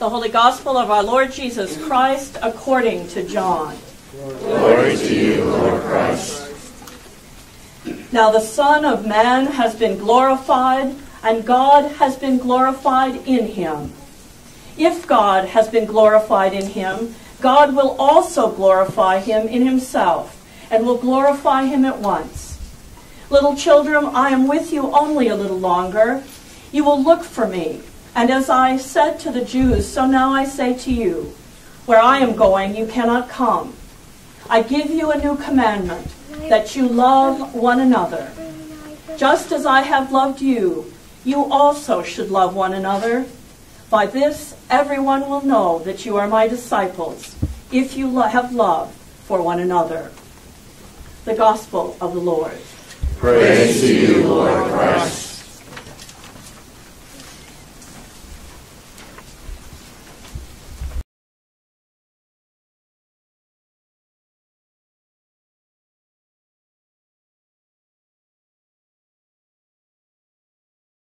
The Holy Gospel of our Lord Jesus Christ according to John. Glory to you, Lord Christ. Now the Son of Man has been glorified, and God has been glorified in him. If God has been glorified in him, God will also glorify him in himself, and will glorify him at once. Little children, I am with you only a little longer. You will look for me. And as I said to the Jews, so now I say to you, where I am going, you cannot come. I give you a new commandment, that you love one another. Just as I have loved you, you also should love one another. By this, everyone will know that you are my disciples, if you lo- have love for one another. The Gospel of the Lord. Praise to you, Lord Christ.